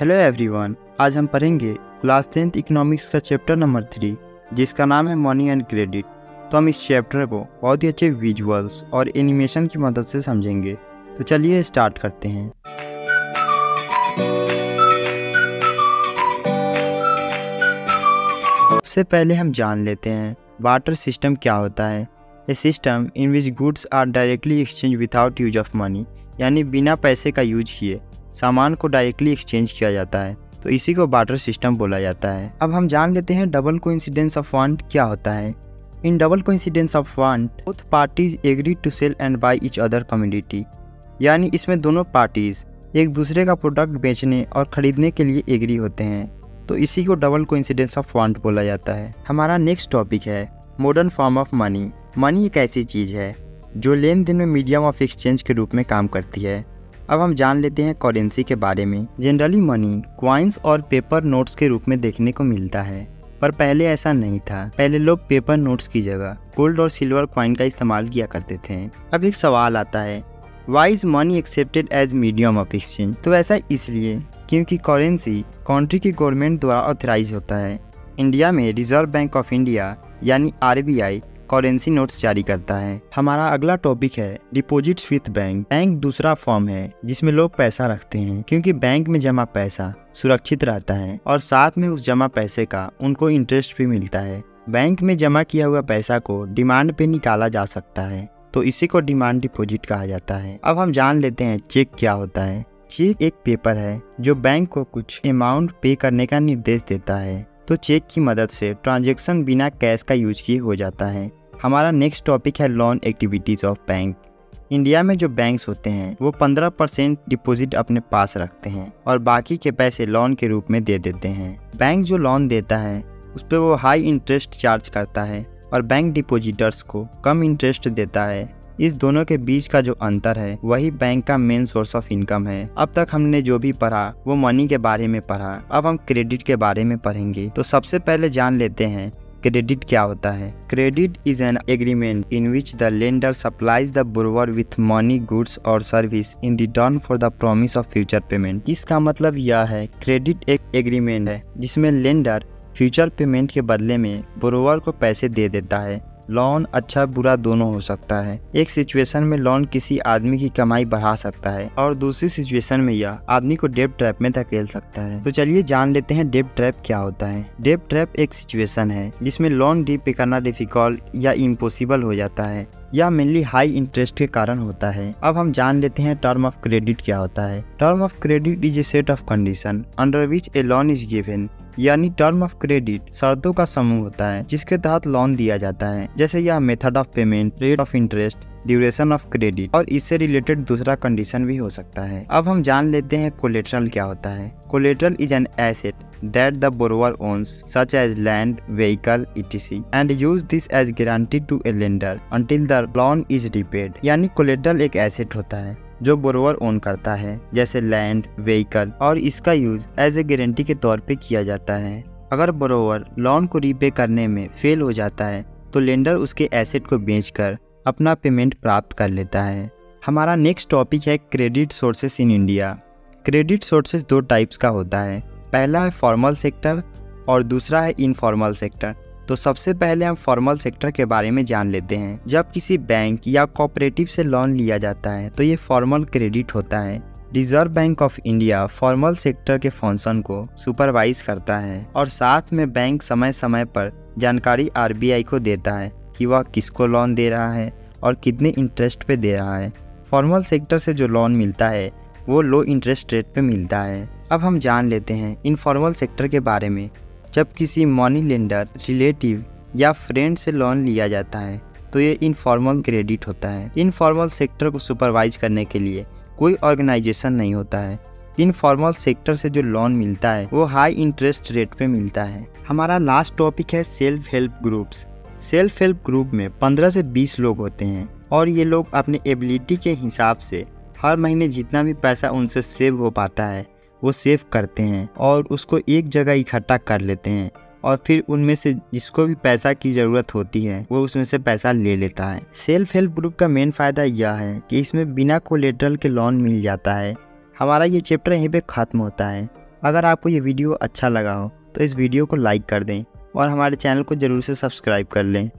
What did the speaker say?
Hello everyone आज हम पढ़ेंगे क्लास टेंथ इकोनॉमिक्स का चैप्टर नंबर थ्री, जिसका नाम है मनी एंड क्रेडिट। तो हम इस चैप्टर को बहुत ही अच्छे विजुअल्स और एनिमेशन की मदद से समझेंगे। तो चलिए स्टार्ट करते हैं। सबसे पहले हम जान लेते हैं वाटर सिस्टम क्या होता है। A system in which goods are directly exchange without use of money यानी बिना पैसे का यूज़ किए। सामान को डायरेक्टली एक्सचेंज किया जाता है तो इसी को बार्टर सिस्टम बोला जाता है। अब हम जान लेते हैं डबल को ऑफ़ वांट क्या होता है। इन डबल को of want both parties agree to sell and buy each other community यानी इसमें दोनों पार्टीज़ एक दूसरे का प्रोडक्ट बेचने और खरीदने के लिए एग्री होते हैं। तो इसी को डबल को ऑफ़ वांट बोला जाता है। हमारा नेक्स्ट टॉपिक है modern form of money money एक ऐसी चीज़ है, जो लेन देन में मीडियम ऑफ़ एक्सचेंज के रूप में काम करती है। अब हम जान लेते हैं करेंसी के बारे में। जनरली मनी क्वाइंस और पेपर नोट्स के रूप में देखने को मिलता है। पर पहले ऐसा नहीं था। पहले लोग पेपर नोट्स की जगह गोल्ड और सिल्वर क्वाइन का इस्तेमाल किया करते थे। अब एक सवाल आता है why is money accepted as medium of exchange तो ऐसा इसलिए क्योंकि करेंसी कंट्री की गवर्नमेंट द्वारा ऑथराइज होता है। इंडिया में रिज़र्व बैंक ऑफ़ इंडिया यानी आरबीआई करेंसी नोट्स जारी करता है। हमारा अगला टॉपिक है डिपॉजिट विथ बैंक बैंक दूसरा फॉर्म है जिसमें लोग पैसा रखते हैं, क्योंकि बैंक में जमा पैसा सुरक्षित रहता है और साथ में उस जमा पैसे का उनको इंटरेस्ट भी मिलता है। बैंक में जमा किया हुआ पैसा को डिमांड पे निकाला जा सकता है तो इसी को डिमांड डिपॉजिट कहा जाता है। अब हम जान लेते हैं चेक क्या होता है। चेक एक पेपर है जो बैंक को कुछ अमाउंट पे करने का निर्देश देता है तो चेक की मदद से ट्रांजैक्शन बिना कैश का यूज़ किए हो जाता है। हमारा नेक्स्ट टॉपिक है loan activities of bank India में जो बैंक्स होते हैं, वो 15 परसेंट डिपोजिट अपने पास रखते हैं और बाकी के पैसे लोन के रूप में दे देते हैं। बैंक जो लोन देता है, उस पर वो हाई इंटरेस्ट चार्ज करता है और बैंक डिपोजिटर्स को कम इंटरेस्ट देता है। इस दोनों के बीच का जो अंतर है, वही बैंक का मेन सोर्स ऑफ़ इनकम है। अब तक हमने जो भी पढ़ा, वो मनी के बारे में पढ़ा। अब हम क्रेडिट के बारे में पढ़ेंगे। तो सबसे पहले जान लेते हैं क्रेडिट क्या होता है? Credit is an agreement in which the lender supplies the borrower with money, goods और service in return for the promise of future payment. इसका मतलब यह है, क्रेडिट एक एग्रीमेंट है, जिसमें लेंडर फ्यूचर पेमेंट के बदले में बुरोवर को पैसे दे देता है। लोन अच्छा बुरा दोनों हो सकता है। एक सिचुएशन में लोन किसी आदमी की कमाई बढ़ा सकता है और दूसरी सिचुएशन में यह आदमी को डेप ट्रैप में धकेल सकता है। तो चलिए जान लेते हैं डेप ट्रैप क्या होता है। डेप ट्रैप एक सिचुएशन है, जिसमें लोन डी पे करना डिफ़िकल्ट या इम्पोसिबल हो जाता है यह मेनली हाई इंटरेस्ट के कारण होता है। अब हम जान लेते हैं टर्म ऑफ़ क्रेडिट क्या होता है। Term of credit is a set of condition, under which a loan is given. यानी टर्म ऑफ़ क्रेडिट शर्तों का समूह होता है, जिसके तहत लोन दिया जाता है। जैसे यह method of payment rate of interest duration of credit और इससे रिलेटेड दूसरा कंडीशन भी हो सकता है। अब हम जान लेते हैं कोलेट्रल क्या होता है। Collateral is an asset that the borrower owns such as land vehicle etc and use this as guarantee to a lender until the loan is repaid यानी कोलेट्रल एक एसेट होता है। जो बोरोवर ओन करता है, जैसे लैंड व्हीकल और इसका यूज़ एज ए गारंटी के तौर पे किया जाता है। अगर बोरोवर लोन को रीपे करने में फेल हो जाता है तो लेंडर उसके एसेट को बेचकर अपना पेमेंट प्राप्त कर लेता है। हमारा नेक्स्ट टॉपिक है credit sources in India credit sources दो टाइप्स का होता है। पहला है फॉर्मल सेक्टर और दूसरा है इनफॉर्मल सेक्टर तो सबसे पहले हम फॉर्मल सेक्टर के बारे में जान लेते हैं। जब किसी बैंक या कोऑपरेटिव से लोन लिया जाता है तो ये फॉर्मल क्रेडिट होता है। Reserve Bank of India formal sector के फ़ंक्शन को सुपरवाइज करता है और साथ में बैंक समय समय पर जानकारी आरबीआई को देता है कि वह किसको लोन दे रहा है और कितने इंटरेस्ट पे दे रहा है। फॉर्मल सेक्टर से जो लोन मिलता है, वो लो इंटरेस्ट रेट पे मिलता है। अब हम जान लेते हैं इनफॉर्मल सेक्टर के बारे में। जब किसी मनी लेंडर रिलेटिव या फ्रेंड से लोन लिया जाता है तो ये इनफॉर्मल क्रेडिट होता है। इनफॉर्मल सेक्टर को सुपरवाइज करने के लिए कोई ऑर्गेनाइजेशन नहीं होता है। इनफॉर्मल सेक्टर से जो लोन मिलता है, वो हाई इंटरेस्ट रेट पे मिलता है। हमारा लास्ट टॉपिक है self help groups self help group में 15 से 20 लोग होते हैं और ये लोग अपने एबिलिटी के हिसाब से हर महीने जितना भी पैसा उनसे सेव हो पाता है वो सेव करते हैं और उसको एक जगह इकट्ठा कर लेते हैं और फिर उनमें से जिसको भी पैसा की ज़रूरत होती है, वो उसमें से पैसा ले लेता है। सेल्फ हेल्प ग्रुप का मेन फ़ायदा यह है कि इसमें बिना कोलेट्रल के लोन मिल जाता है। हमारा ये चैप्टर यहीं पे ख़त्म होता है। अगर आपको ये वीडियो अच्छा लगा हो तो इस वीडियो को लाइक कर दें और हमारे चैनल को ज़रूर से सब्सक्राइब कर लें।